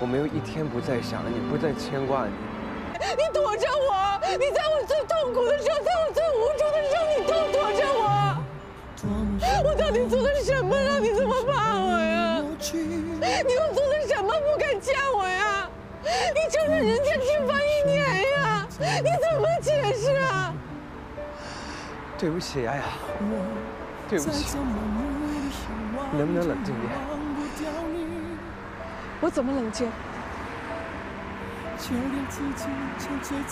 我没有一天不再想你，不再牵挂你。你躲着我，你在我最痛苦的时候，在我最无助的时候，你都躲着我。我到底做了什么让你这么怕我呀？你又做了什么不敢见我呀？你趁着人间蒸发一年呀，你怎么解释啊？对不起，雅雅，对不起，能不能冷静点？我怎么冷静？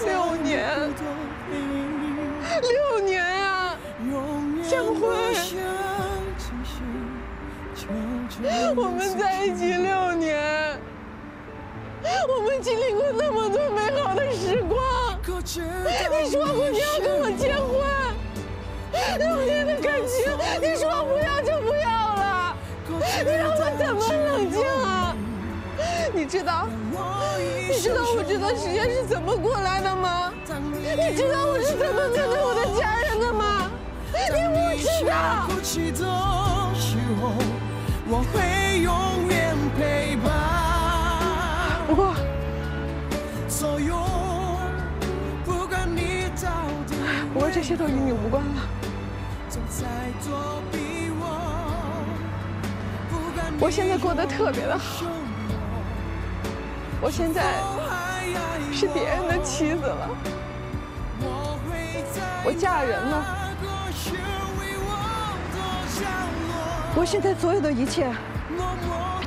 六年，六年啊，向辉，我们在一起六年，我们经历过那么多美好的时光。你说过你要跟我结婚，六年的感情，你说不要就不要了，你让我怎么冷静啊？你知道，你知道我这段时间是怎么过来的吗？你知道我是怎么面对我的家人的吗？你不知道。不过，不过这些都与你无关了。我现在过得特别的好。我现在是别人的妻子了，我嫁人了，我现在所有的一切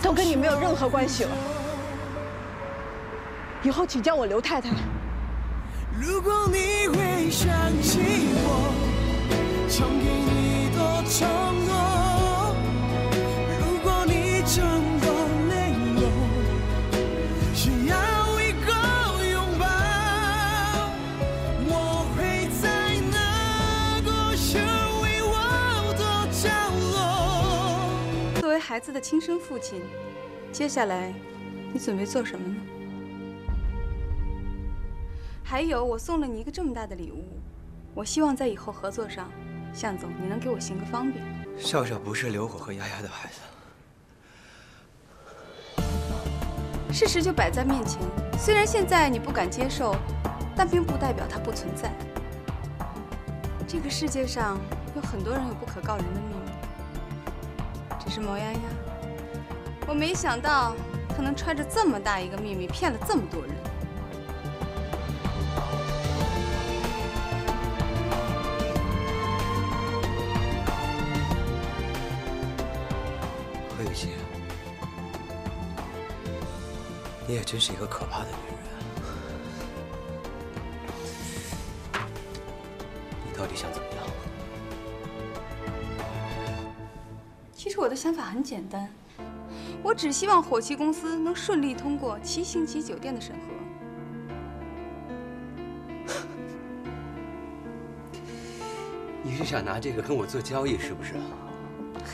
都跟你没有任何关系了，以后请叫我刘太太。如果你会想起我，曾给你的承诺，孩子的亲生父亲，接下来你准备做什么呢？还有，我送了你一个这么大的礼物，我希望在以后合作上，向总你能给我行个方便。笑笑不是刘火和丫丫的孩子，事实就摆在面前。虽然现在你不敢接受，但并不代表它不存在。这个世界上有很多人有不可告人的秘密。是毛丫丫，我没想到他能揣着这么大一个秘密骗了这么多人。何雨欣，你也真是一个可怕的女人。你到底想怎么样？我的想法很简单，我只希望火器公司能顺利通过七星级酒店的审核。你是想拿这个跟我做交易是不是？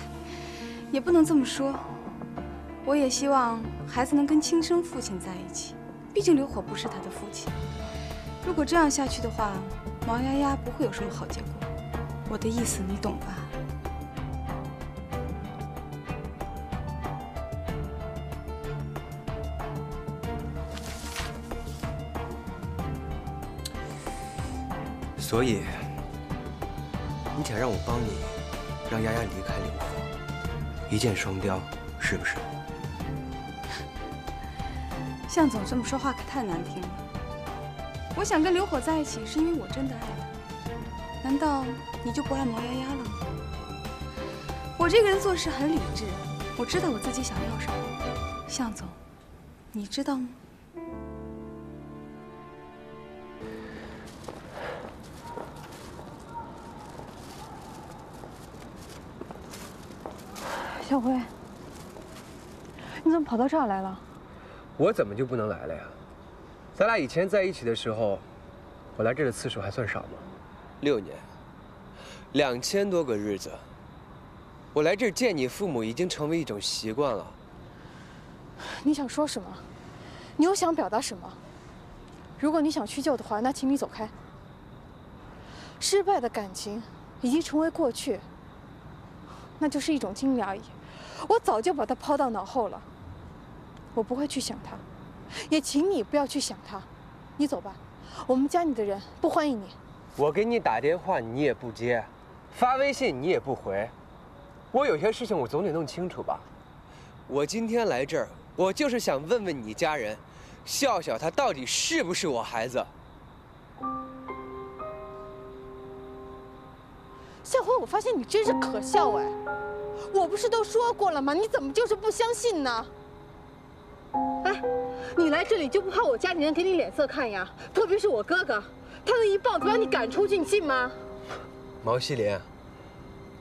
也不能这么说，我也希望孩子能跟亲生父亲在一起，毕竟刘火不是他的父亲。如果这样下去的话，毛丫丫不会有什么好结果。我的意思你懂吧？所以，你想让我帮你，让丫丫离开刘火，一箭双雕，是不是？向总这么说话可太难听了。我想跟刘火在一起，是因为我真的爱他。难道你就不爱毛丫丫了吗？我这个人做事很理智，我知道我自己想要什么。向总，你知道吗？跑到这儿来了？我怎么就不能来了呀？咱俩以前在一起的时候，我来这儿的次数还算少吗？六年，两千多个日子，我来这儿见你父母已经成为一种习惯了。你想说什么？你又想表达什么？如果你想叙旧的话，那请你走开。失败的感情已经成为过去，那就是一种经历而已。我早就把它抛到脑后了，我不会去想他。也请你不要去想他。你走吧，我们家里的人不欢迎你。我给你打电话你也不接，发微信你也不回，我有些事情我总得弄清楚吧。我今天来这儿，我就是想问问你家人，笑笑他到底是不是我孩子？向辉，我发现你真是可笑哎！我不是都说过了吗？你怎么就是不相信呢？哎，你来这里就不怕我家里人给你脸色看呀？特别是我哥哥，他那一棒子把你赶出去，你信吗？毛希林，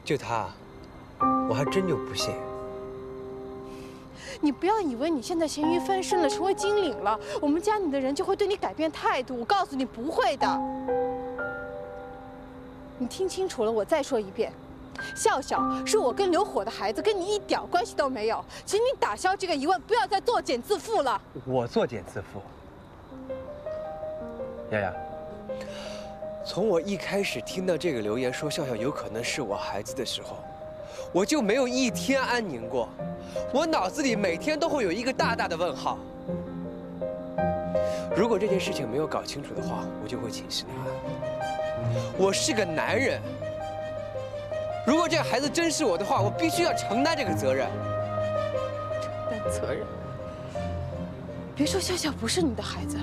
就他，我还真就不信。你不要以为你现在咸鱼翻身了，成为金领了，我们家里的人就会对你改变态度。我告诉你，不会的。你听清楚了，我再说一遍，笑笑是我跟刘火的孩子，跟你一点关系都没有，请你打消这个疑问，不要再作茧自缚了。我作茧自缚，丫丫，从我一开始听到这个留言说笑笑有可能是我孩子的时候，我就没有一天安宁过，我脑子里每天都会有一个大大的问号。如果这件事情没有搞清楚的话，我就会寝食难安。我是个男人，如果这个孩子真是我的话，我必须要承担这个责任。承担责任？别说笑笑不是你的孩子，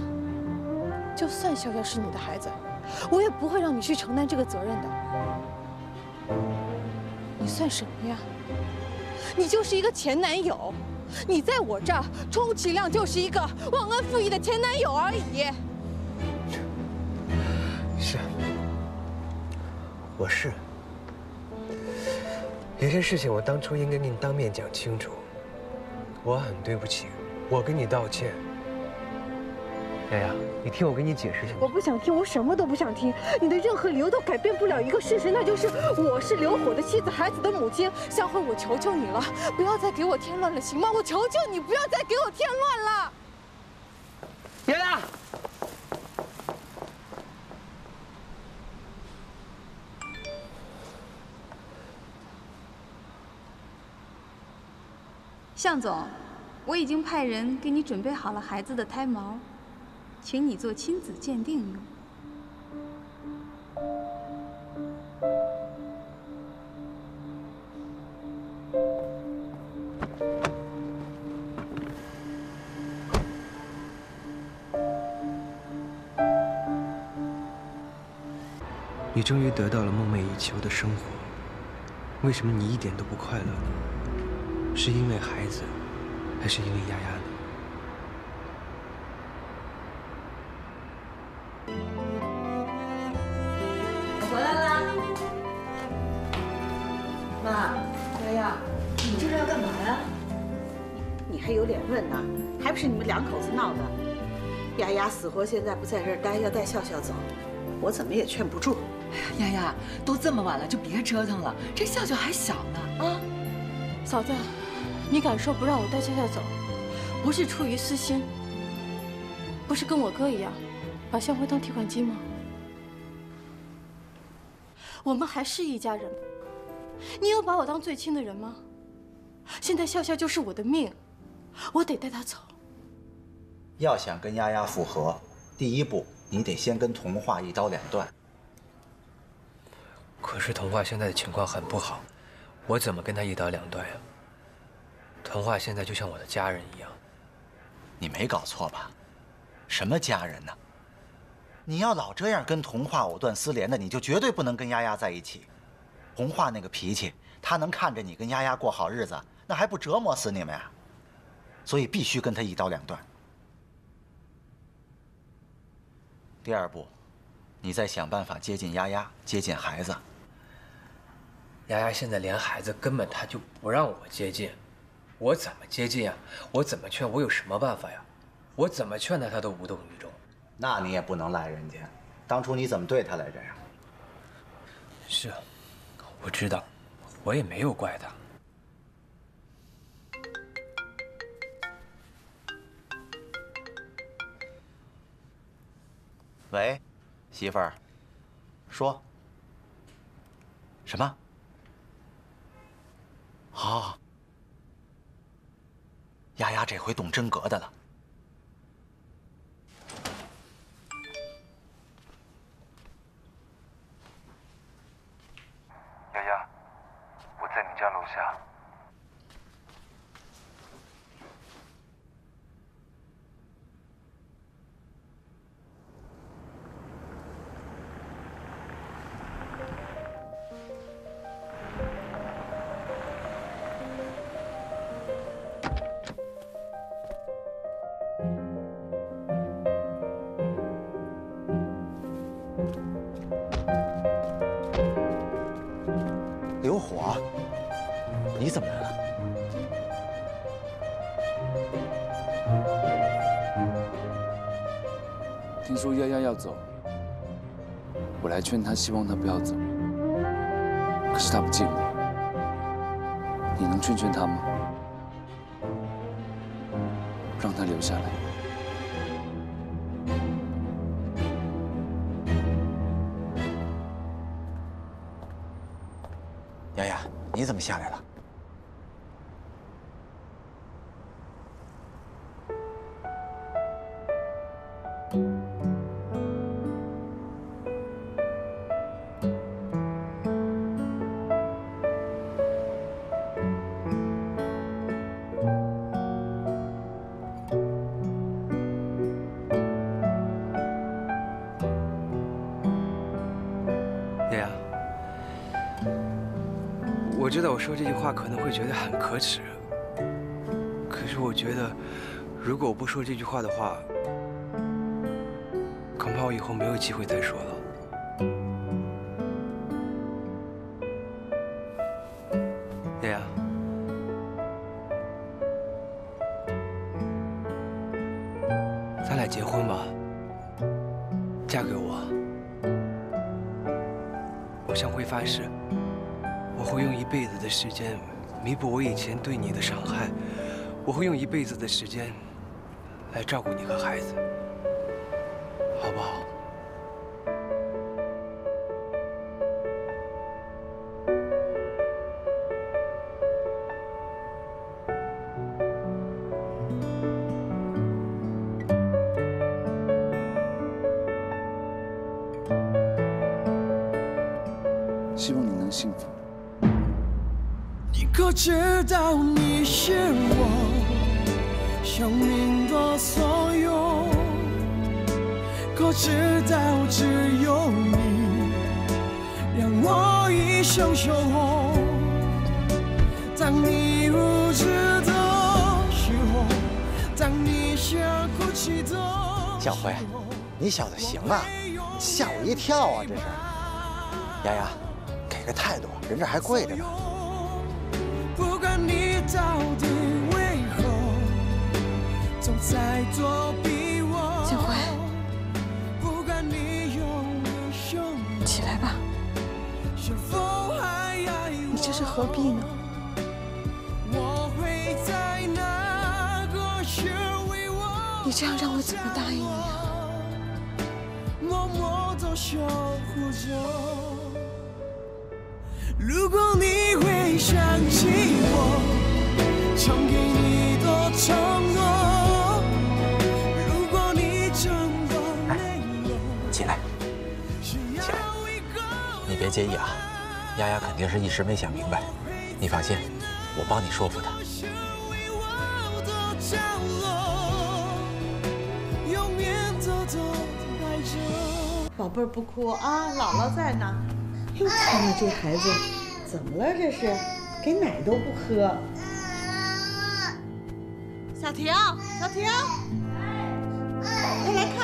就算笑笑是你的孩子，我也不会让你去承担这个责任的。你算什么呀？你就是一个前男友，你在我这儿充其量就是一个忘恩负义的前男友而已。是。我是，有些事情我当初应该跟你当面讲清楚。我很对不起，我跟你道歉。丫丫，你听我跟你解释行吗？我不想听，我什么都不想听。你的任何理由都改变不了一个事实，那就是我是刘火的妻子，孩子的母亲。向辉，我求求你了，不要再给我添乱了，行吗？我求求你，不要再给我添乱了。丫丫。向总，我已经派人给你准备好了孩子的胎毛，请你做亲子鉴定用。你终于得到了梦寐以求的生活，为什么你一点都不快乐呢？是因为孩子，还是因为丫丫呢？我回来啦，妈，丫丫，你这是要干嘛呀？你还有脸问呢？还不是你们两口子闹的？丫丫死活现在不在这儿待，要带笑笑走，我怎么也劝不住。哎呀，丫丫，都这么晚了，就别折腾了。这笑笑还小呢，啊，嫂子。你敢说不让我带笑笑走，不是出于私心，不是跟我哥一样，把向辉当提款机吗？我们还是一家人，你有把我当最亲的人吗？现在笑笑就是我的命，我得带他走。要想跟丫丫复合，第一步你得先跟童话一刀两断。可是童话现在的情况很不好，我怎么跟他一刀两断呀？童话现在就像我的家人一样，你没搞错吧？什么家人呢？你要老这样跟童话藕断丝连的，你就绝对不能跟丫丫在一起。童话那个脾气，他能看着你跟丫丫过好日子，那还不折磨死你们呀？所以必须跟他一刀两断。第二步，你再想办法接近丫丫，接近孩子。丫丫现在连孩子根本他就不让我接近。我怎么接近呀？我怎么劝？我有什么办法呀？我怎么劝他，他都无动于衷。那你也不能赖人家，当初你怎么对他来着呀？是，我知道，我也没有怪他。喂，媳妇儿，说。什么？好好。丫丫这回动真格的了，劝他，希望他不要走。可是他不见我，你能劝劝他吗？让他留下来。丫丫，你怎么下来了？说这句话可能会觉得很可耻，可是我觉得，如果我不说这句话的话，恐怕我以后没有机会再说了。丫丫，咱俩结婚吧，嫁给我。我向会发誓，我会用一辈子的时间弥补我以前对你的伤害，我会用一辈子的时间来照顾你和孩子，好不好？还跪着呢。不管你到底为何总在躲避我，小辉，不管你用了什么，起来吧，是否还爱我？你这是何必呢？我会在哪个？你这样让我怎么答应你啊？默默地守护着。有，起来，需要一个你别介意啊。丫丫肯定是一时没想明白，你放心，我帮你说服她。宝贝儿不哭啊，姥姥在呢。哟，看看这孩子，怎么了？这是，给奶都不喝。小婷，小婷，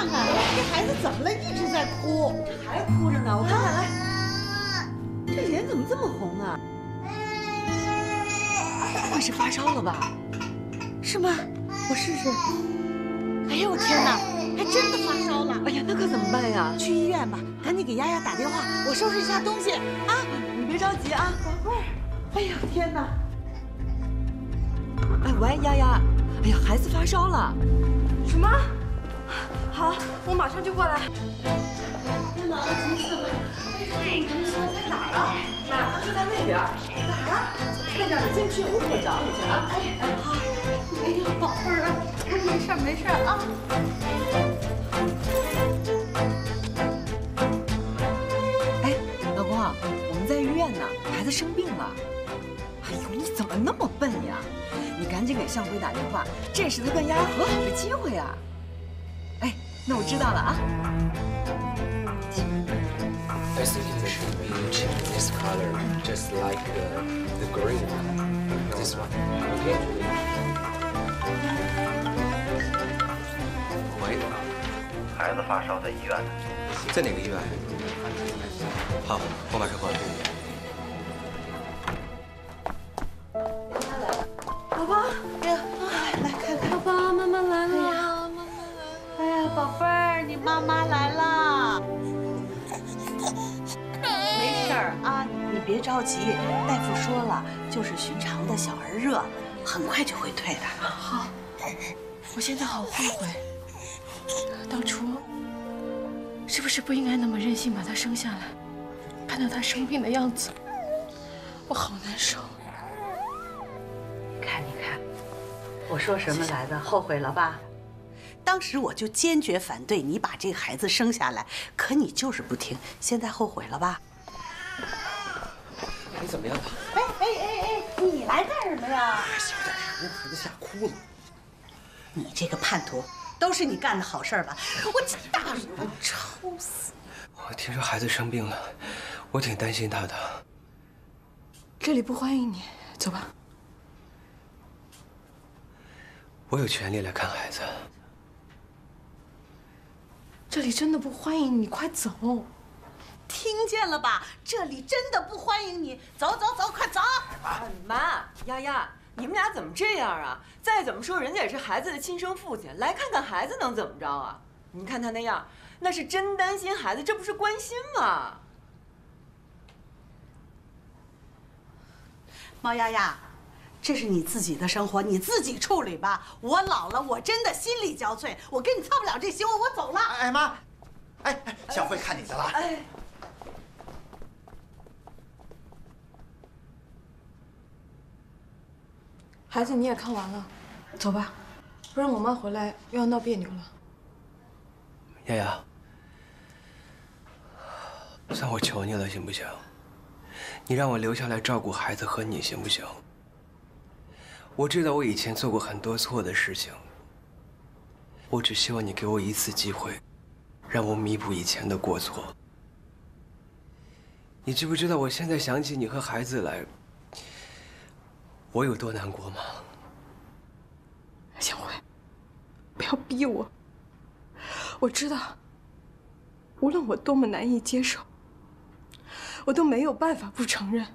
看看，这孩子怎么了？一直在哭。还哭着呢，我看看来，这脸怎么这么红啊？不会是发烧了吧？是吗？我试试。哎呦我天哪，还真的发烧了！哎呀，那可怎么办呀？去医院吧，赶紧给丫丫打电话，我收拾一下东西啊。你别着急啊。宝贝儿，哎呦天哪！哎，喂，丫丫，哎呀，孩子发烧了。什么？好，我马上就过来。姥姥急死了。你们说在哪儿啊？哪？就在那边。哪儿啊？快点，你进去，我我找你去啊。哎哎，好。哎呀，宝贝儿啊，没事没事啊。哎，老公啊，我们在医院呢，孩子生病了。哎呦，你怎么那么笨呀？你赶紧给向辉打电话，这是他跟丫丫和好的机会啊。那我知道了啊。孩子发烧在医院呢，在哪个医院？好，我马上过去。他来了，爸爸，哎呀，来看看，爸爸，妈妈来了。别着急，大夫说了，就是寻常的小儿热，很快就会退的。好，我现在好后悔，当初是不是不应该那么任性把他生下来？看到他生病的样子，我好难受。你看，你看，我说什么来的？后悔了吧？当时我就坚决反对你把这个孩子生下来，可你就是不听，现在后悔了吧？你怎么样了？哎哎哎哎，你来干什么呀？小点声，孩子吓哭了。你这个叛徒，都是你干的好事吧？我这大我抽死你！我听说孩子生病了，我挺担心他的。这里不欢迎你，走吧。我有权利来看孩子。这里真的不欢迎你，快走！听见了吧？这里真的不欢迎你，走走走，快走！妈，丫丫，你们俩怎么这样啊？再怎么说，人家也是孩子的亲生父亲，来看看孩子能怎么着啊？你看他那样，那是真担心孩子，这不是关心吗？毛丫丫，这是你自己的生活，你自己处理吧。我老了，我真的心力交瘁，我跟你操不了这心，我我走了。哎妈，哎哎，小慧看你的了。哎，孩子你也看完了，走吧，不然我妈回来又要闹别扭了。丫丫，算我求你了，行不行？你让我留下来照顾孩子和你，行不行？我知道我以前做过很多错的事情，我只希望你给我一次机会，让我弥补以前的过错。你知不知道我现在想起你和孩子来，我有多难过吗？小慧，不要逼我。我知道，无论我多么难以接受，我都没有办法不承认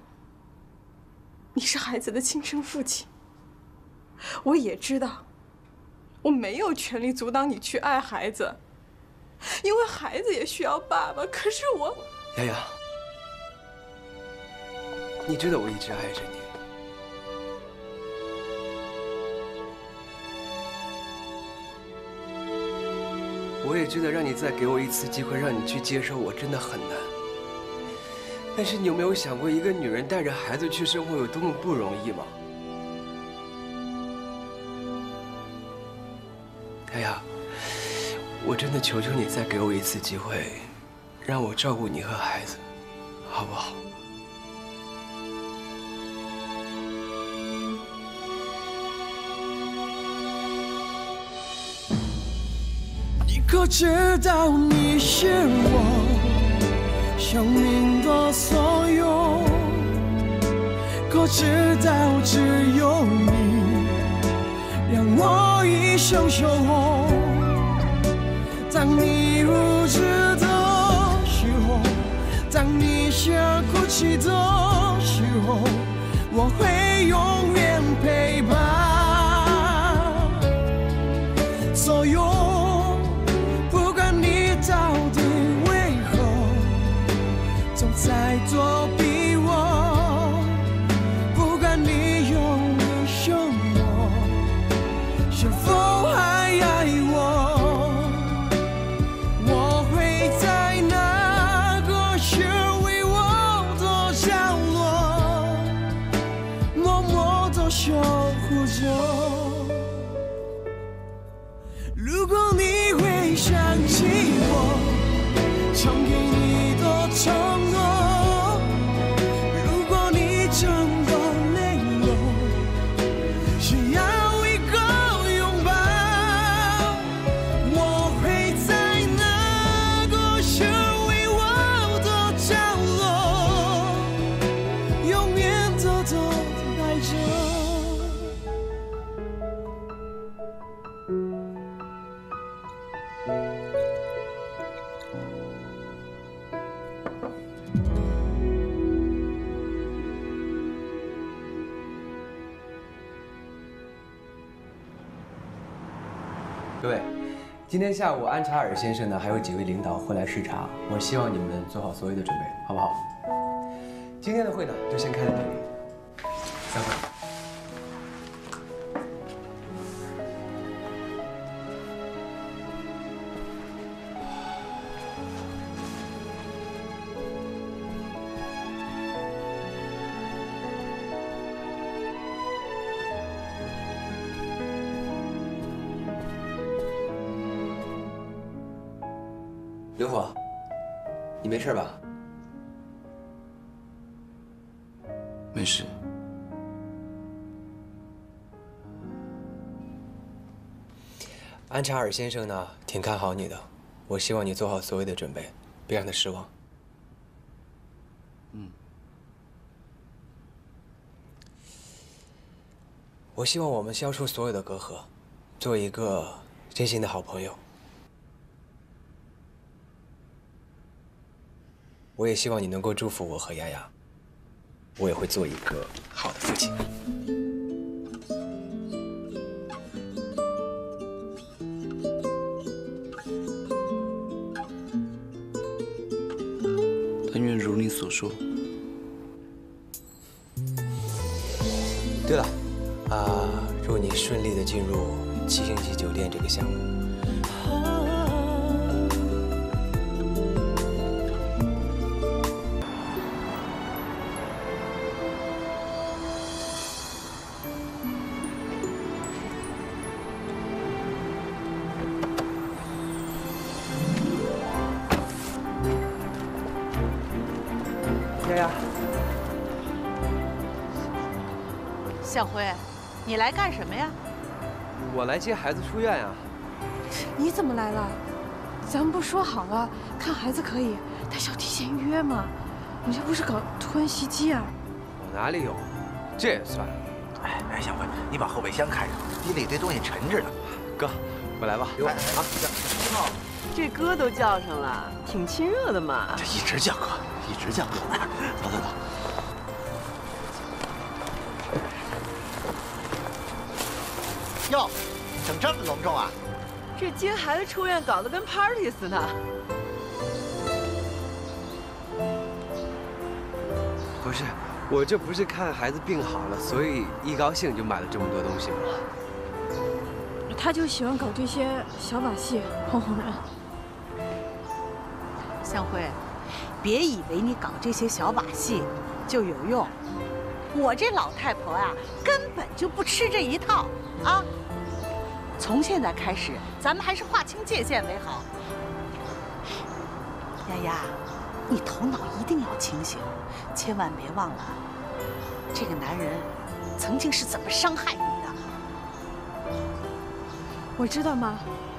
你是孩子的亲生父亲。我也知道，我没有权利阻挡你去爱孩子，因为孩子也需要爸爸。可是我，丫丫，你知道我一直爱着你。我也知道，让你再给我一次机会，让你去接受我，真的很难。但是你有没有想过，一个女人带着孩子去生活有多么不容易吗？哎呀，我真的求求你，再给我一次机会，让我照顾你和孩子，好不好？可知道你是我生命的所有？可知道只有你让我一生守候？当你无知的时候，当你想哭泣的时候，我会用今天下午安查尔先生呢，还有几位领导会来视察，我希望你们做好所有的准备，好不好？今天的会呢，就先开到这里，散会。没事吧？没事。安查尔先生呢，挺看好你的。我希望你做好所有的准备，别让他失望。嗯。我希望我们消除所有的隔阂，做一个真心的好朋友。我也希望你能够祝福我和丫丫。我也会做一个好的父亲。但愿如你所说。对了，啊，祝你顺利的进入七星级酒店这个项目。你来干什么呀？我来接孩子出院呀。你怎么来了？咱们不说好了，看孩子可以，但是要提前预约嘛。你这不是搞突然袭击啊？我哪里有？这也算？哎哎，小辉，你把后备箱开着，提了一堆东西沉着呢。哥，我来吧。哎啊，七号，这哥都叫上了，挺亲热的嘛。这一直叫哥，一直叫哥。哟，整这么隆重啊！这接孩子出院搞得跟 party 似的。不是，我这不是看孩子病好了，所以一高兴就买了这么多东西吗？他就喜欢搞这些小把戏，哄哄人。向辉，别以为你搞这些小把戏就有用。我这老太婆呀，根本就不吃这一套啊！从现在开始，咱们还是划清界限为好。丫丫，你头脑一定要清醒，千万别忘了，这个男人曾经是怎么伤害你的。我知道妈，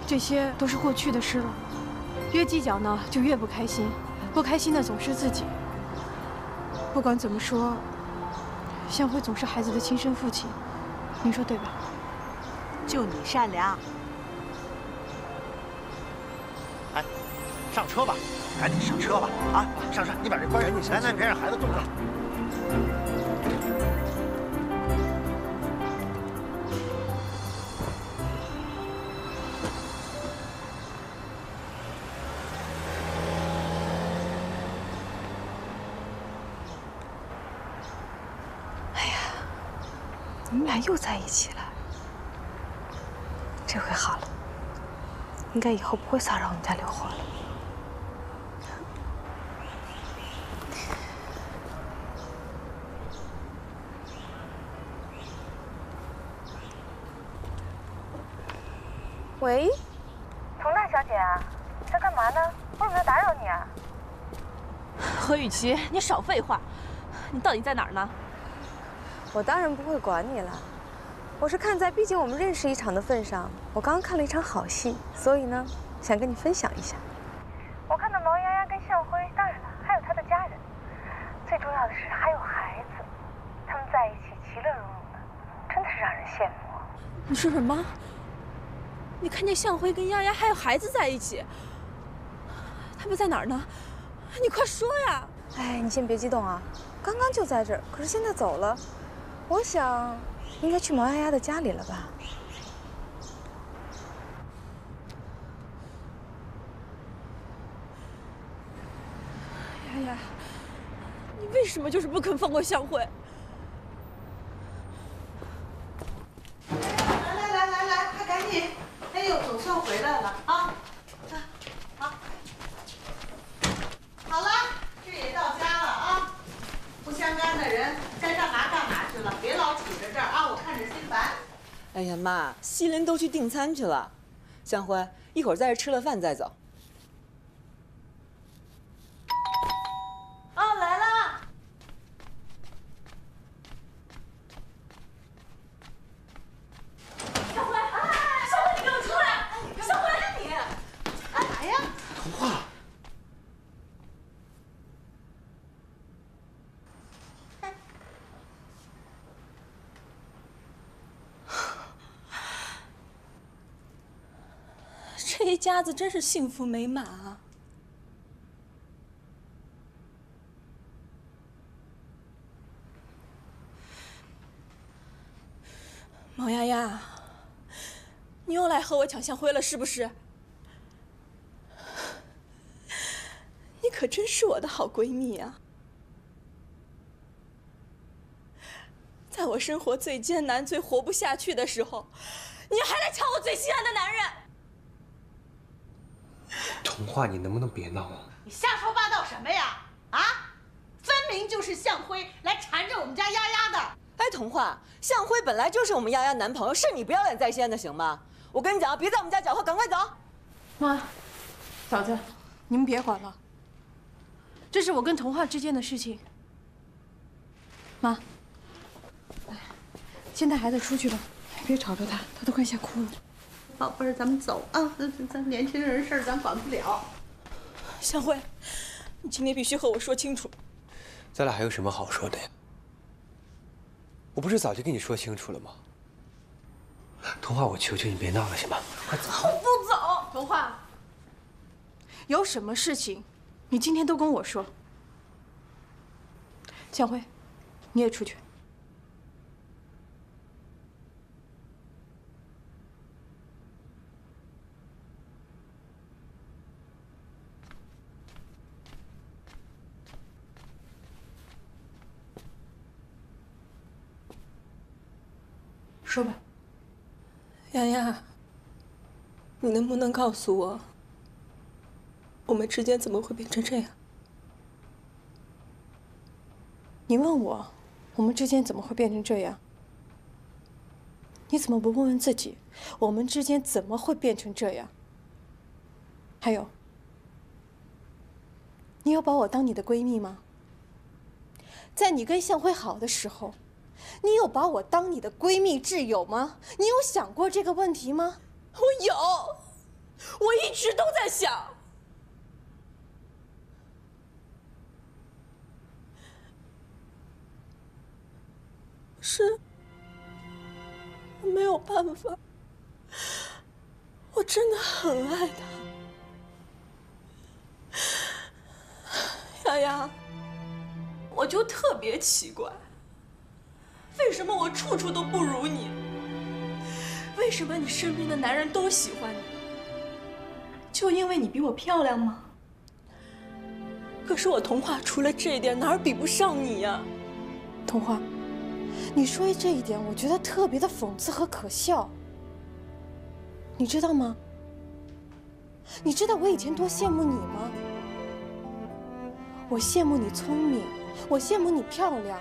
这些都是过去的事了。越计较呢，就越不开心，不开心的总是自己。不管怎么说。向辉总是孩子的亲生父亲，您说对吧？就你善良。哎，上车吧，赶紧上车吧！啊，上车！你把这关上，来来，别让孩子冻着。又在一起了，这回好了，应该以后不会骚扰我们家刘火了。喂，佟大小姐啊，在干嘛呢？我有没有打扰你啊？何雨琪，你少废话，你到底在哪儿呢？我当然不会管你了，我是看在毕竟我们认识一场的份上，我刚刚看了一场好戏，所以呢，想跟你分享一下。我看到毛丫丫跟向辉，当然了，还有他的家人，最重要的是还有孩子，他们在一起其乐融融的，真的是让人羡慕。你说什么？你看见向辉跟丫丫还有孩子在一起？他们在哪儿呢？你快说呀！哎，你先别激动啊，刚刚就在这儿，可是现在走了。我想，应该去毛丫丫的家里了吧？丫丫，你为什么就是不肯放过向辉？来来来来来，快赶紧！哎呦，总算回来了啊！好，好了，这也到家了啊！不相干的人该干嘛干嘛去了，别老杵着这儿啊，我看着心烦。哎呀妈，西林都去订餐去了，向辉，一会儿在这吃了饭再走。哦，来了。向辉，向辉，你给我出来！向辉，你干嘛呀？童话。这一鸭子真是幸福美满啊！毛丫丫，你又来和我抢向辉了是不是？你可真是我的好闺蜜啊！在我生活最艰难、最活不下去的时候，你还来抢我最心爱的男人。童话，你能不能别闹啊？你瞎说八道什么呀？啊，分明就是向辉来缠着我们家丫丫的。哎，童话，向辉本来就是我们丫丫男朋友，是你不要脸在先的，行吗？我跟你讲，别在我们家搅和，赶快走。妈，嫂子，你们别管了，这是我跟童话之间的事情。妈，来，先带孩子出去吧，别吵着他，他都快吓哭了。宝贝儿，咱们走啊！咱咱年轻人事儿咱管不了。向辉，你今天必须和我说清楚。咱俩还有什么好说的呀？我不是早就跟你说清楚了吗？童话，我求求你别闹了，行吗？快走！我不走。童话，有什么事情，你今天都跟我说。向辉，你也出去。说吧，丫丫，你能不能告诉我，我们之间怎么会变成这样？你问我，我们之间怎么会变成这样？你怎么不问问自己，我们之间怎么会变成这样？还有，你有把我当你的闺蜜吗？在你跟向辉好的时候。你有把我当你的闺蜜挚友吗？你有想过这个问题吗？我有，我一直都在想。是，我没有办法，我真的很爱他。丫丫，我就特别奇怪。为什么我处处都不如你？为什么你身边的男人都喜欢你？就因为你比我漂亮吗？可是我童话除了这一点，哪儿比不上你呀？童话，你说的这一点，我觉得特别的讽刺和可笑。你知道吗？你知道我以前多羡慕你吗？我羡慕你聪明，我羡慕你漂亮。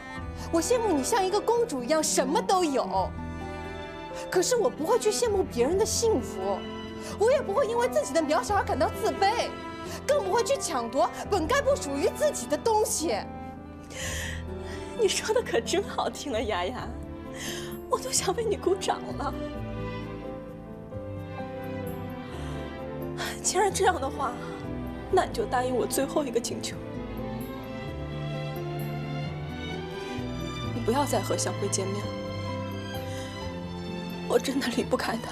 我羡慕你像一个公主一样什么都有，可是我不会去羡慕别人的幸福，我也不会因为自己的渺小而感到自卑，更不会去抢夺本该不属于自己的东西。你说的可真好听啊，丫丫，我都想为你鼓掌了。既然这样的话，那你就答应我最后一个请求。不要再和向辉见面了，我真的离不开他。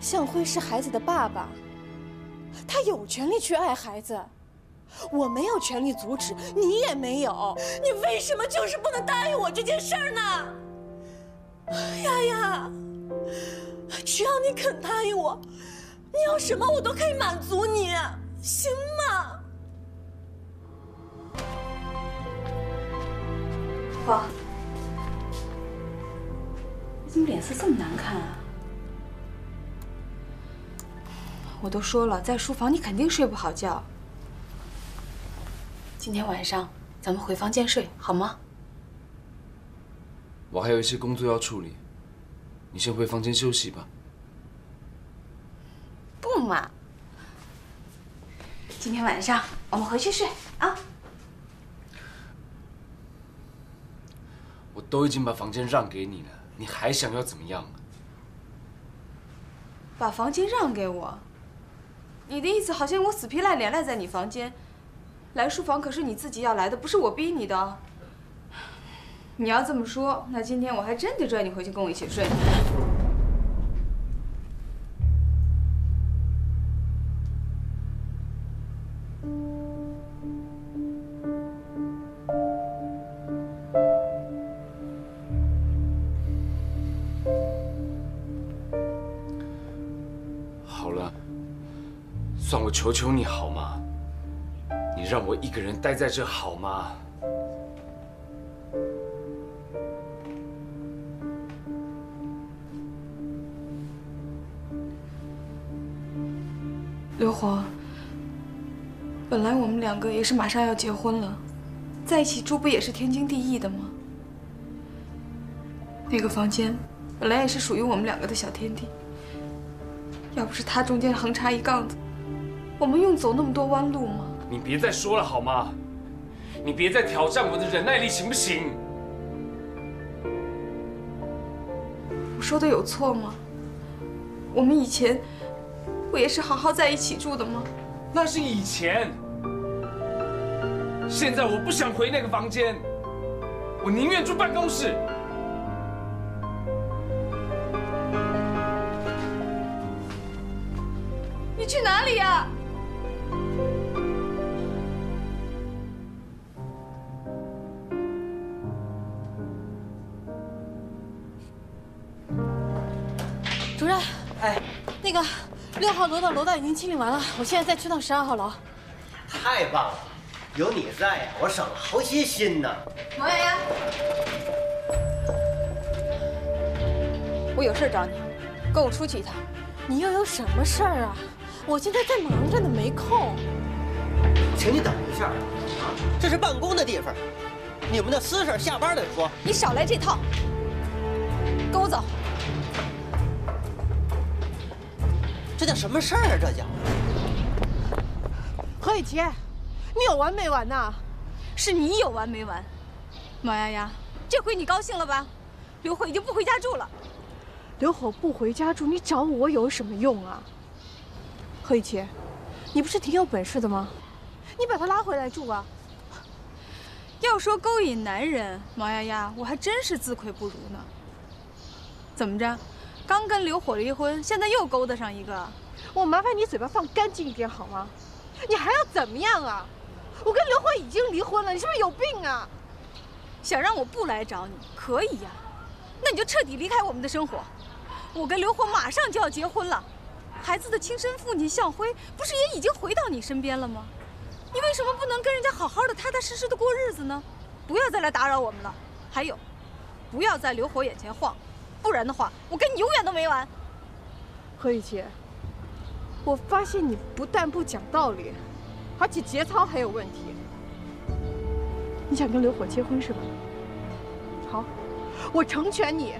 向辉是孩子的爸爸，他有权利去爱孩子，我没有权利阻止，你也没有。你为什么就是不能答应我这件事儿呢？丫丫，只要你肯答应我，你要什么我都可以满足你，行吗？花，你怎么脸色这么难看啊？我都说了，在书房你肯定睡不好觉。今天晚上咱们回房间睡好吗？我还有一些工作要处理，你先回房间休息吧。不嘛，今天晚上我们回去睡啊。我都已经把房间让给你了，你还想要怎么样？把房间让给我？你的意思好像我死皮赖脸赖在你房间，来书房可是你自己要来的，不是我逼你的。你要这么说，那今天我还真得拽你回去跟我一起睡。求你好吗？你让我一个人待在这好吗？刘火，本来我们两个也是马上要结婚了，在一起住不也是天经地义的吗？那个房间本来也是属于我们两个的小天地，要不是他中间横插一杠子，我们用走那么多弯路吗？你别再说了好吗？你别再挑战我的忍耐力行不行？我说的有错吗？我们以前不也是好好在一起住的吗？那是以前，现在我不想回那个房间，我宁愿住办公室。楼道楼道已经清理完了，我现在再去趟十二号楼。太棒了，有你在呀，我省了好些心呢。毛丫丫，我有事找你，跟我出去一趟。你又有什么事儿啊？我现在在忙着呢，没空。请你等一下，啊，这是办公的地方，你们的私事下班再说。你少来这套，跟我走。叫什么事儿啊？这叫何雨琪，你有完没完呐？是你有完没完？毛丫丫，这回你高兴了吧？刘火已经不回家住了。刘火不回家住，你找我有什么用啊？何雨琪，你不是挺有本事的吗？你把他拉回来住啊！要说勾引男人，毛丫丫，我还真是自愧不如呢。怎么着？刚跟刘火离婚，现在又勾搭上一个？我麻烦你嘴巴放干净一点好吗？你还要怎么样啊？我跟刘火已经离婚了，你是不是有病啊？想让我不来找你，可以呀。那你就彻底离开我们的生活。我跟刘火马上就要结婚了，孩子的亲生父亲向辉不是也已经回到你身边了吗？你为什么不能跟人家好好的、踏踏实实的过日子呢？不要再来打扰我们了。还有，不要在刘火眼前晃，不然的话，我跟你永远都没完。何雨琪，我发现你不但不讲道理，而且节操还有问题。你想跟刘火结婚是吧？好，我成全你。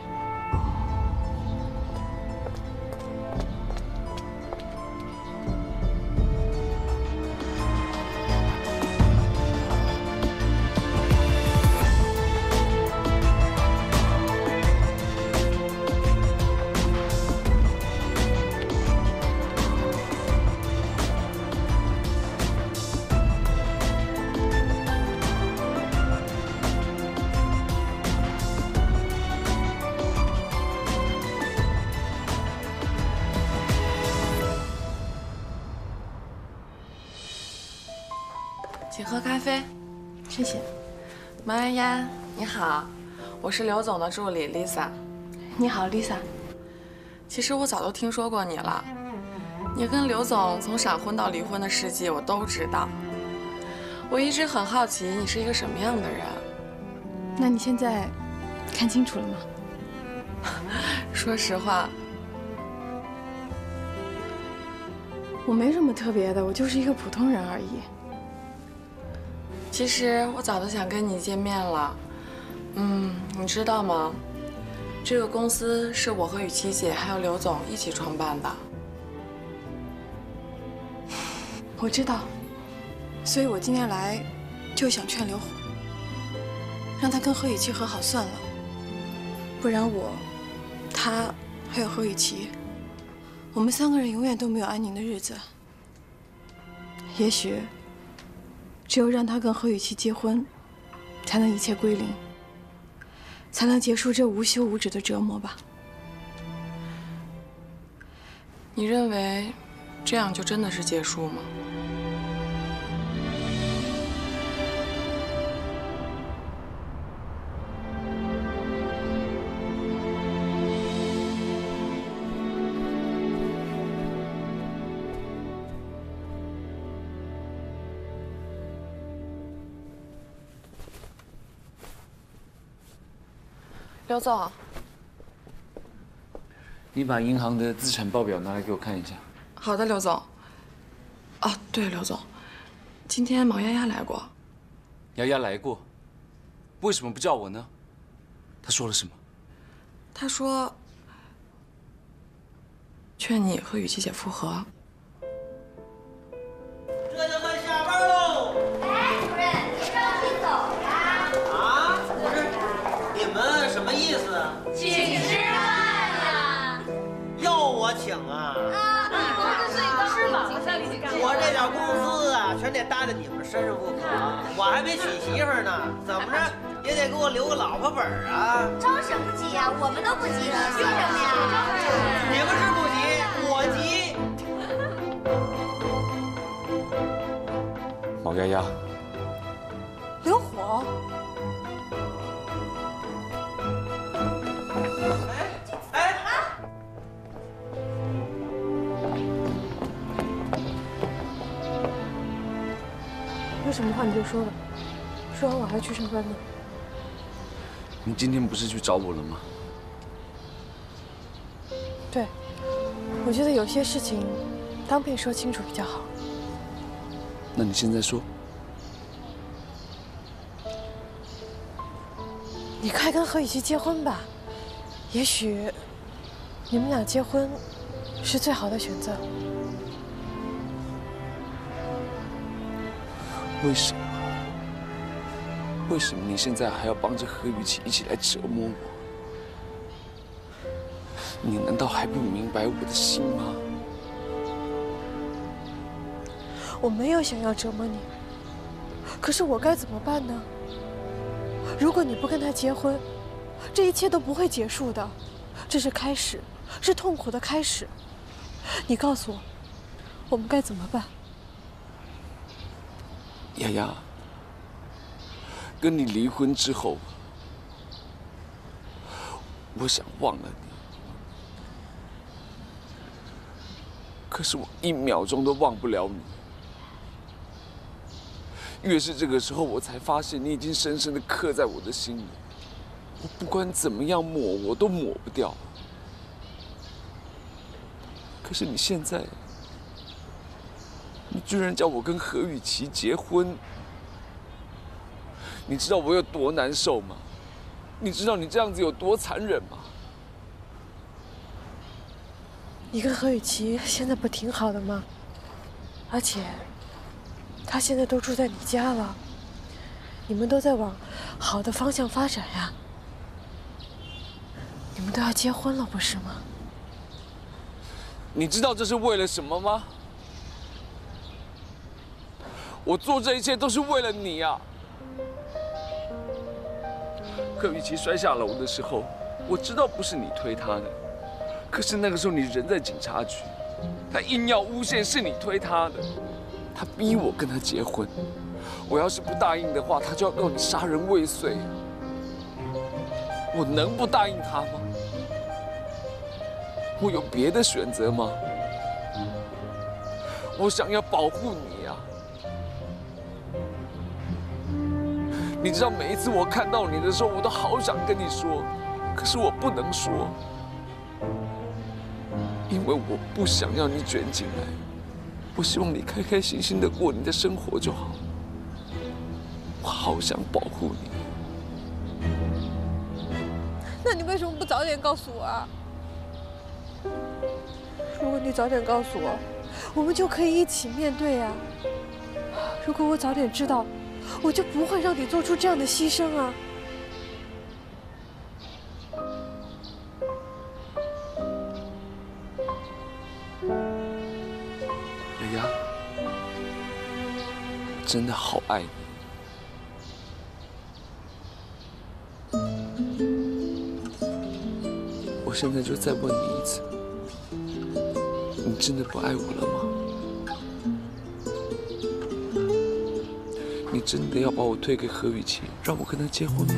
请喝咖啡，谢谢。毛丫丫，你好，我是刘总的助理 Lisa。你好，Lisa。其实我早就听说过你了，你跟刘总从闪婚到离婚的事迹我都知道。我一直很好奇你是一个什么样的人。那你现在看清楚了吗？说实话，我没什么特别的，我就是一个普通人而已。其实我早都想跟你见面了。嗯，你知道吗？这个公司是我和雨琦姐还有刘总一起创办的。我知道，所以我今天来就想劝刘虎，让他跟何雨琪和好算了，不然我、他还有何雨琪，我们三个人永远都没有安宁的日子。也许，只有让他跟何雨琪结婚，才能一切归零，才能结束这无休无止的折磨吧。你认为这样就真的是结束吗？刘总，你把银行的资产报表拿来给我看一下。好的，刘总。哦，对，刘总，今天毛丫丫来过。丫丫来过，为什么不叫我呢？她说了什么？她说劝你和雨琪姐复合。身上不好。我还没娶媳妇呢，怎么着也得给我留个老婆本啊？着什么急呀？我们都不急，急什么呀？你们是不急，我急。毛丫丫，刘火，什么话你就说吧，说完我还去上班呢。你今天不是去找我了吗？对，我觉得有些事情当面说清楚比较好。那你现在说。你快跟何雨琪结婚吧，也许你们俩结婚是最好的选择。为什么？为什么你现在还要帮着何雨琪一起来折磨我？你难道还不明白我的心吗？我没有想要折磨你，可是我该怎么办呢？如果你不跟他结婚，这一切都不会结束的，这是开始，是痛苦的开始。你告诉我，我们该怎么办？丫丫，跟你离婚之后，我想忘了你，可是我一秒钟都忘不了你。越是这个时候，我才发现你已经深深的刻在我的心里。我不管怎么样抹，我都抹不掉。可是你现在，居然叫我跟何雨琪结婚，你知道我有多难受吗？你知道你这样子有多残忍吗？你跟何雨琪现在不挺好的吗？而且。他现在都住在你家了，你们都在往好的方向发展呀。你们都要结婚了，不是吗？你知道这是为了什么吗？我做这一切都是为了你啊！贺雨琪摔下楼的时候，我知道不是你推她的，可是那个时候你人在警察局，他硬要诬陷是你推她的。他逼我跟他结婚，我要是不答应的话，他就要告你杀人未遂。我能不答应他吗？我有别的选择吗？我想要保护你你知道每一次我看到你的时候，我都好想跟你说，可是我不能说，因为我不想要你卷进来。我希望你开开心心的过你的生活就好。我好想保护你。那你为什么不早点告诉我啊？如果你早点告诉我，我们就可以一起面对呀。如果我早点知道，我就不会让你做出这样的牺牲啊。雅雅，我真的好爱你。我现在就再问你一次，你真的不爱我了吗？你真的要把我推给何雨琪，让我跟他结婚吗？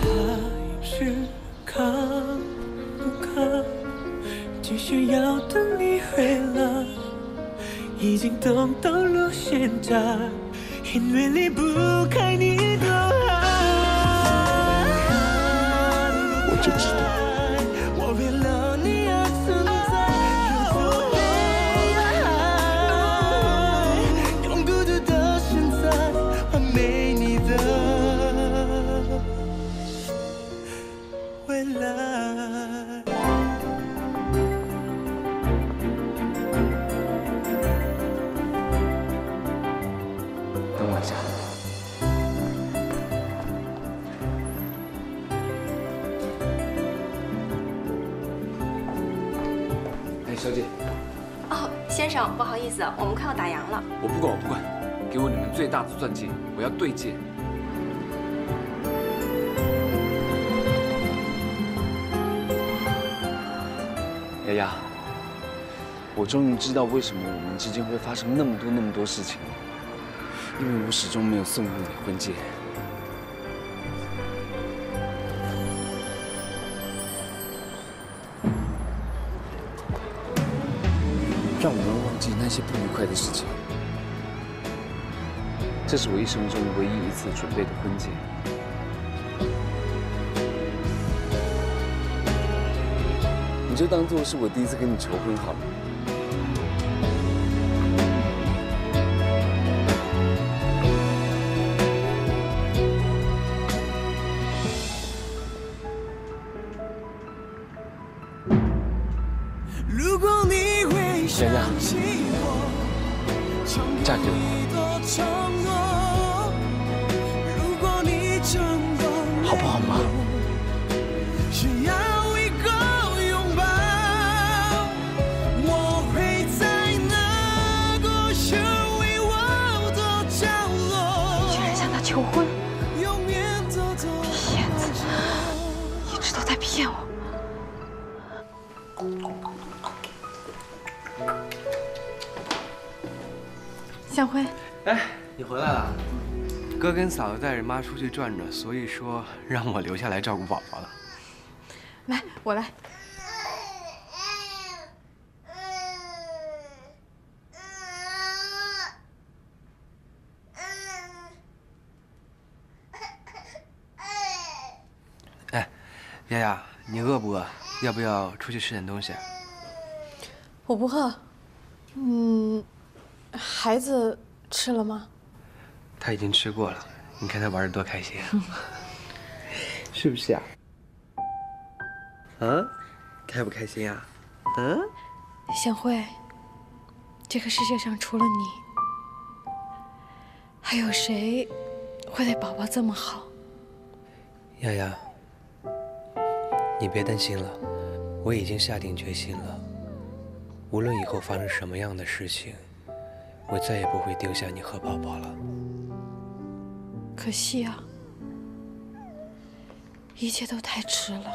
还是看不看？继续要等你回来，已经等到了现在，因为离不开你终于知道为什么我们之间会发生那么多那么多事情了，因为我始终没有送过你婚戒。让我们忘记那些不愉快的事情。这是我一生中唯一一次准备的婚戒。你就当做是我第一次跟你求婚好了。嫂子带着妈出去转转，所以说让我留下来照顾宝宝了。来，我来。哎，丫丫，你饿不饿？要不要出去吃点东西？我不饿。嗯，孩子吃了吗？他已经吃过了，你看他玩的多开心啊！是不是啊？啊？开不开心啊？嗯？小慧，这个世界上除了你，还有谁会对宝宝这么好？丫丫，你别担心了，我已经下定决心了。无论以后发生什么样的事情，我再也不会丢下你和宝宝了。可惜啊，一切都太迟了。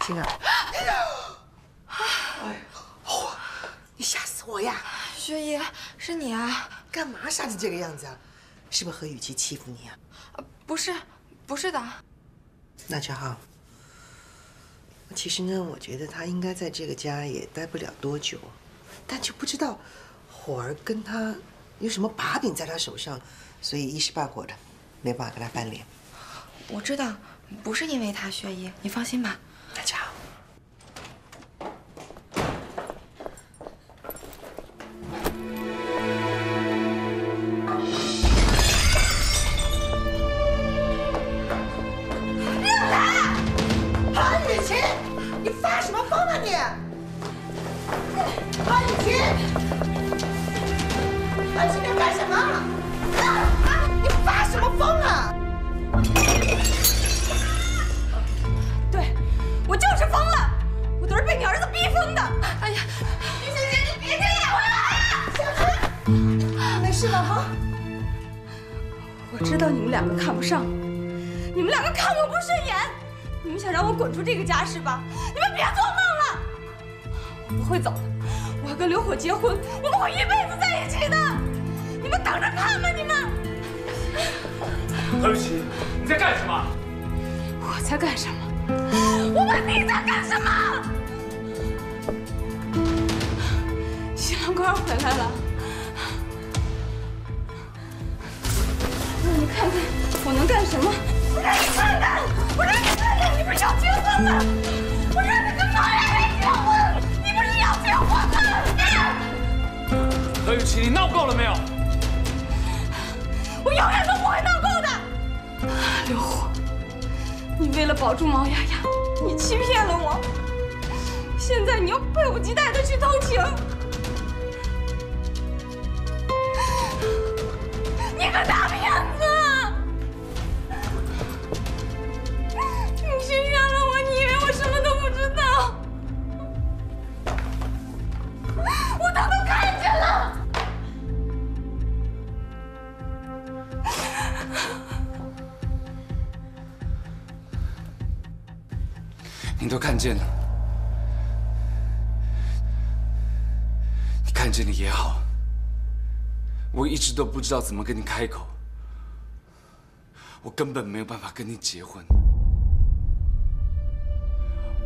青儿，哎，你吓死我呀！薛姨，是你啊？干嘛吓成这个样子啊？是不是何雨琪欺负你啊？不是，不是的。那就好。其实呢，我觉得他应该在这个家也待不了多久，但就不知道火儿跟他有什么把柄在他手上，所以一时半会的没办法跟他翻脸。我知道，不是因为他，薛姨，你放心吧。那就好。春，没事吧？哈。我知道你们两个看不上我，你们两个看我不顺眼，你们想让我滚出这个家是吧？你们别做梦了，我不会走的，我要跟刘火结婚，我们会一辈子在一起的，你们等着看吧，你们。何雨琪，你在干什么？我在干什么？我问你在干什么？新郎官回来了，你看看我能干什么。我让你看看，我让你看看，你不是要结婚吗？我让你跟毛丫丫结婚，你不是要结婚吗？何雨琪，你闹够了没有？我永远都不会闹够的。刘虎，你为了保住毛丫丫，你欺骗了我。现在你又迫不及待的去偷情，你个大骗子！见了，你看见了也好，我一直都不知道怎么跟你开口，我根本没有办法跟你结婚，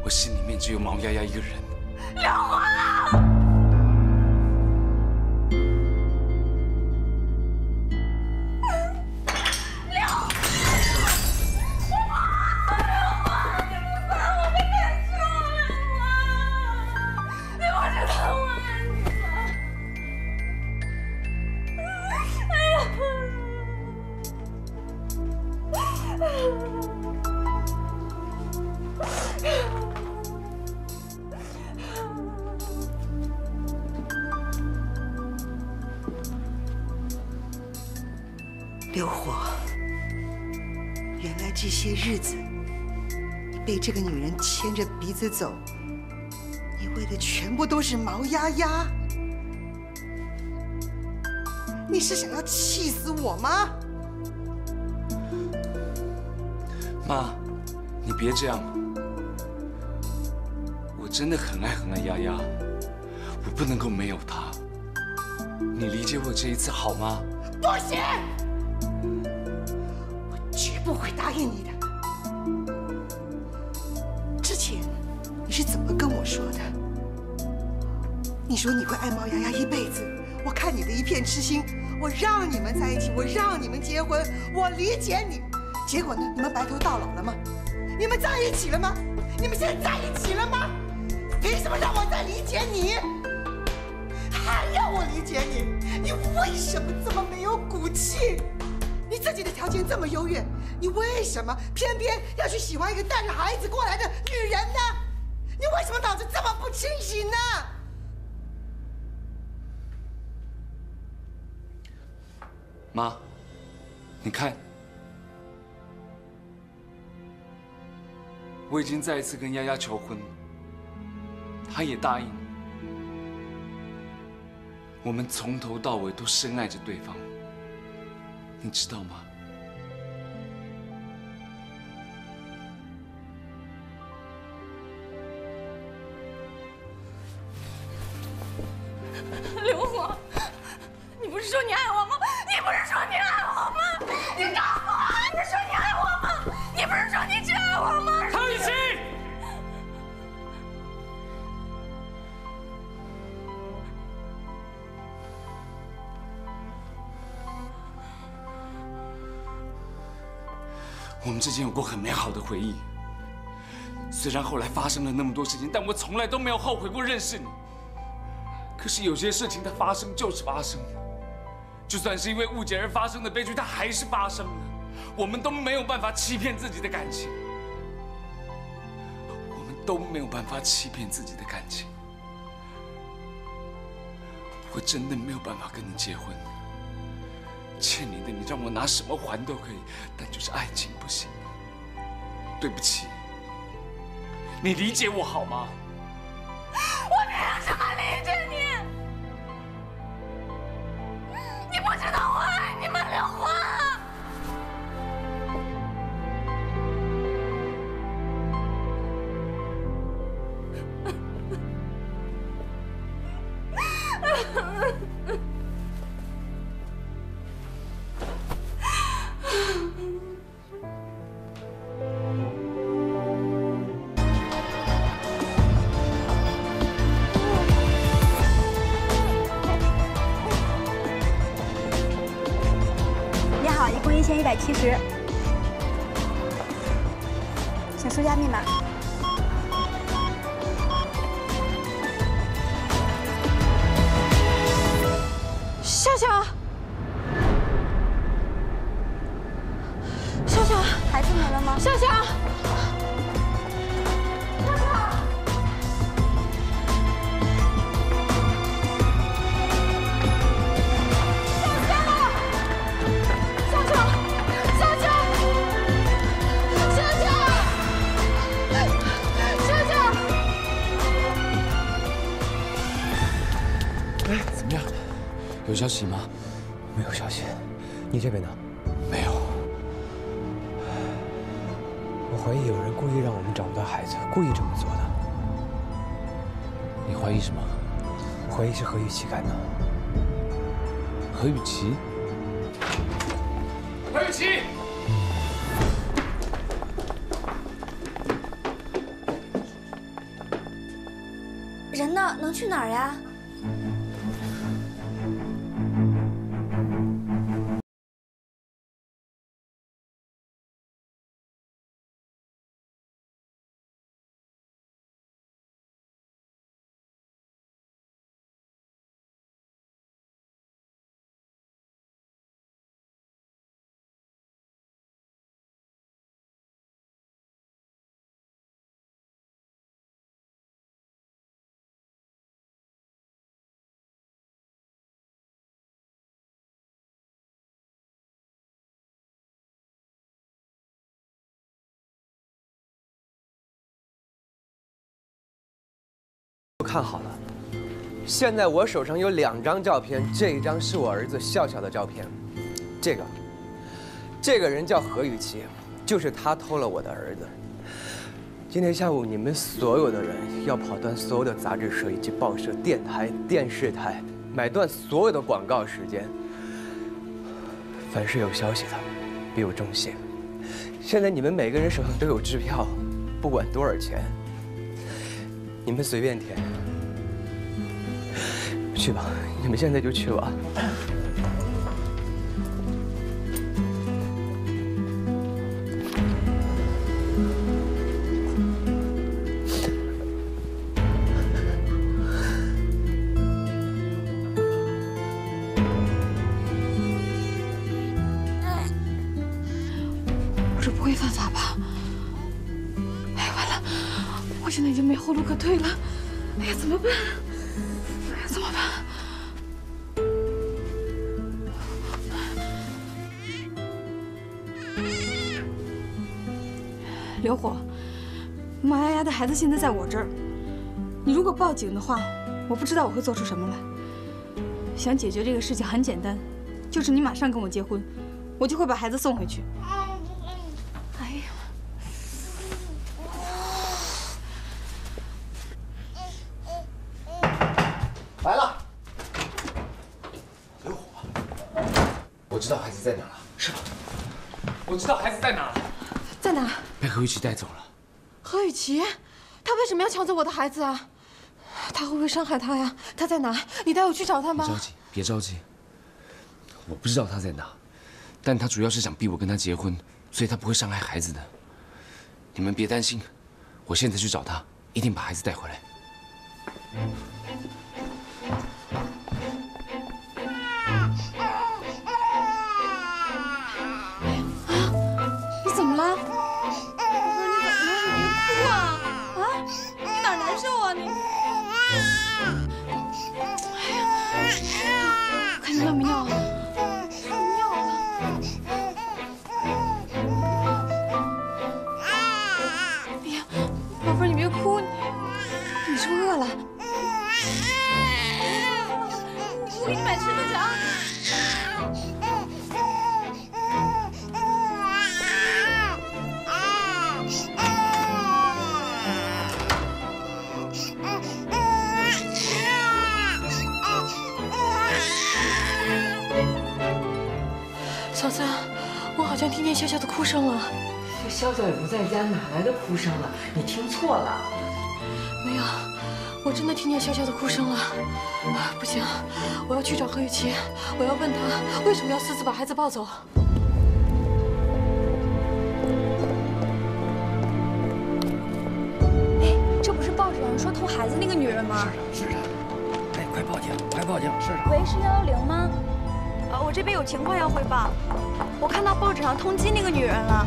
我心里面只有毛丫丫一个人。刘华。刘火，原来这些日子你被这个女人牵着鼻子走，你为的全部都是毛丫丫。你是想要气死我吗？妈，你别这样，我真的很爱很爱丫丫，我不能够没有她。你理解我这一次好吗？不行，我会答应你的。之前你是怎么跟我说的？你说你会爱毛丫丫一辈子，我看你的一片痴心，我让你们在一起，我让你们结婚，我理解你。结果呢？你们白头到老了吗？你们在一起了吗？你们现在在一起了吗？凭什么让我再理解你？还要我理解你？你为什么这么没有骨气？你自己的条件这么优越，你为什么偏偏要去喜欢一个带着孩子过来的女人呢？你为什么脑子这么不清醒呢？妈，你看，我已经再一次跟丫丫求婚了，她也答应。我们从头到尾都深爱着对方，你知道吗？我们之间有过很美好的回忆。虽然后来发生了那么多事情，但我从来都没有后悔过认识你。可是有些事情它发生就是发生了，就算是因为误解而发生的悲剧，它还是发生了。我们都没有办法欺骗自己的感情，我们都没有办法欺骗自己的感情。我真的没有办法跟你结婚。欠你的，你让我拿什么还都可以，但就是爱情不行。对不起，你理解我好吗？怎么样？有消息吗？没有消息。你这边呢？没有。我怀疑有人故意让我们找不到孩子，故意这么做的。你怀疑什么？我怀疑是何雨琪干的。何雨琪？何雨琪！人呢？能去哪儿呀？看好了，现在我手上有两张照片，这一张是我儿子笑笑的照片，这个，这个人叫何雨琪，就是他偷了我的儿子。今天下午你们所有的人要跑断所有的杂志社以及报社、电台、电视台，买断所有的广告时间。凡是有消息的，必有重谢。现在你们每个人手上都有支票，不管多少钱，你们随便填。去吧，你们现在就去吧。现在已经没后路可退了。哎呀，怎么办？怎么办？刘火，马丫丫的孩子现在在我这儿。你如果报警的话，我不知道我会做出什么来。想解决这个事情很简单，就是你马上跟我结婚，我就会把孩子送回去。哎呀，来了。我知道孩子在哪了，是吧？我知道孩子在哪了，在哪？被何雨琪带走了。何雨琪，他为什么要抢走我的孩子啊？他会不会伤害他呀？他在哪？你带我去找他吧？别着急，别着急。我不知道他在哪，但他主要是想逼我跟他结婚，所以他不会伤害孩子的。你们别担心，我现在去找他，一定把孩子带回来。像听见笑笑的哭声了。这笑笑也不在家，哪来的哭声了？你听错了。没有，我真的听见笑笑的哭声了。啊不行，我要去找何雨琪，我要问他为什么要私自把孩子抱走。哎，这不是报纸上说偷孩子那个女人吗？是的是的，哎，快报警，快报警！是的。喂，是幺幺零吗？啊，我这边有情况要汇报。我看到报纸上通缉那个女人了。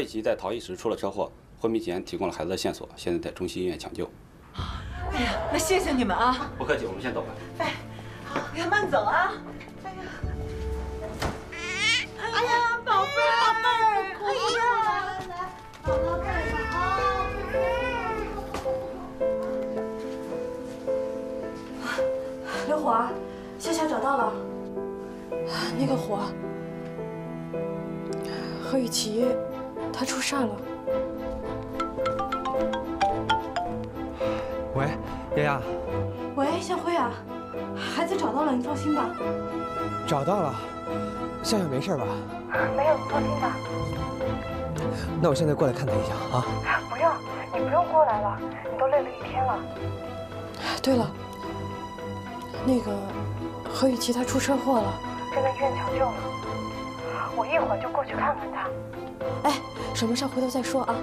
吗？何雨琪在逃逸时出了车祸，昏迷前提供了孩子的线索，现在在中心医院抢救。哎呀，那谢谢你们啊！不客气，我们先走吧。哎呀，慢走啊！哎呀，宝贝儿，宝贝儿，哎呀，来来，姥姥带着啊。刘火儿，笑笑找到了。那个火，何雨琪，她出事儿了。喂，丫丫，喂，向辉啊，孩子找到了，你放心吧。找到了，笑笑没事吧？没有，你放心吧。那我现在过来看他一下啊。不用，你不用过来了，你都累了一天了。对了，那个何雨琪她出车祸了，正在医院抢救呢。我一会儿就过去看看她。哎，什么事儿回头再说啊。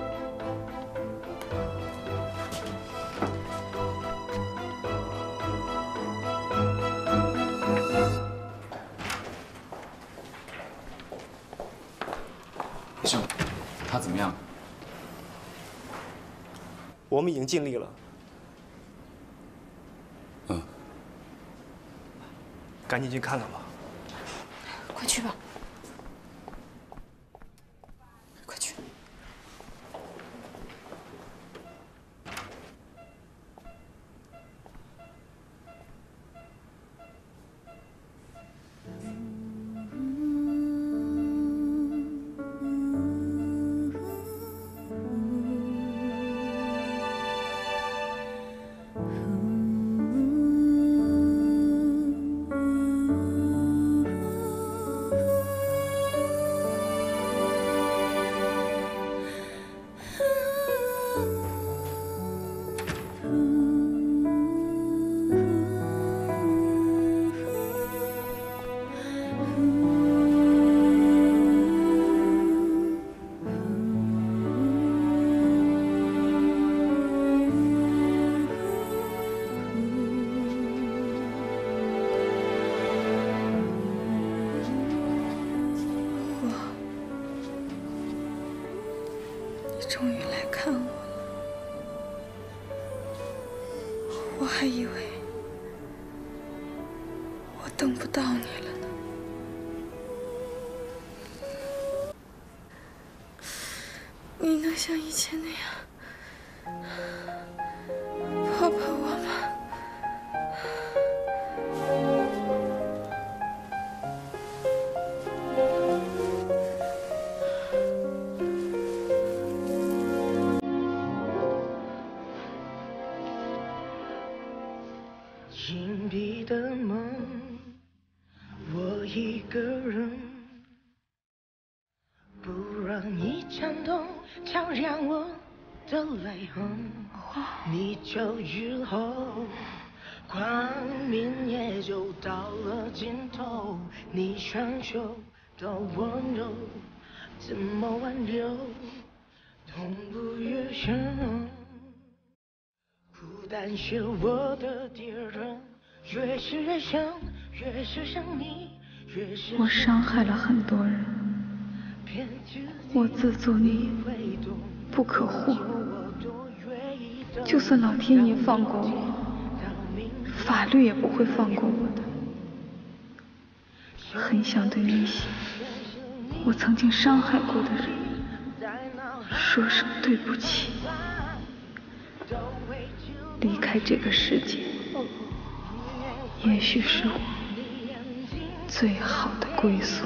医生，他怎么样？我们已经尽力了。嗯。赶紧去看看吧。像以前那样孤单是我的敌人，越是越想，越是想你，越是我伤害了很多人，我自作孽不可活。就算老天爷放过我，法律也不会放过我的。很想对那些我曾经伤害过的人说声对不起。离开这个世界，也许是我最好的归宿。